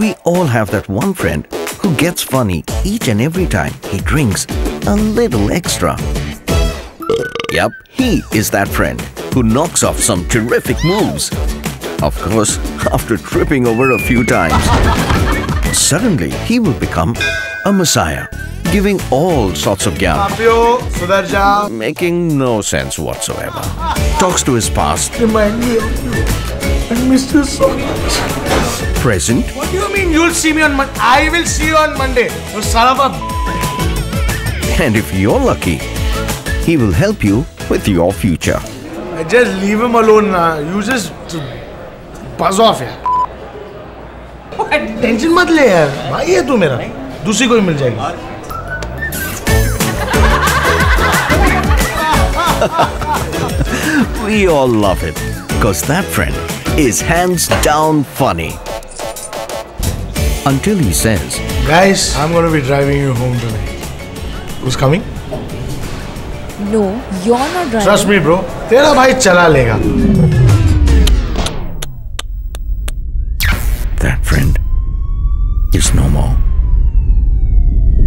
We all have that one friend who gets funny each and every time he drinks a little extra. Yep, he is that friend who knocks off some terrific moves. Of course, after tripping over a few times. Suddenly, he will become a messiah, giving all sorts of gyan. Making no sense whatsoever. Talks to his past. Remind me of you. I miss you so much. Present you mean you'll see me on Monday? I will see you on Monday. You son of a... and if you're lucky, he will help you with your future. Just leave him alone now. You just buzz off यार. Tension मत ले यार भाई है तू मेरा दूसरी कोई मिल जाएगी We all love him because that friend is hands down funny. until he says, Guys, I'm gonna be driving you home tonight. Who's coming? No, you're not driving. Trust me, bro. तेरा भाई चला लेगा. That friend is no more.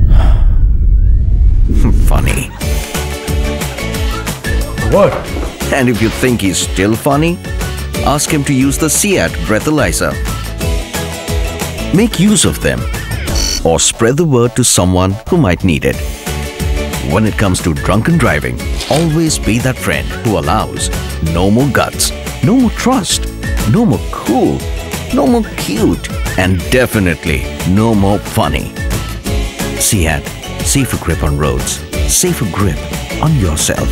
funny. What? And if you think he's still funny, ask him to use the CEAT breathalyzer. Make use of them or spread the word to someone who might need it. When it comes to drunken driving, always be that friend who allows no more guts, no more trust, no more cool, no more cute, and definitely no more funny. CEAT, safer grip on roads, safer grip on yourself.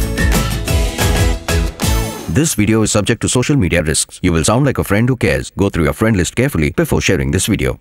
This video is subject to social media risks. You will sound like a friend who cares. Go through your friend list carefully before sharing this video.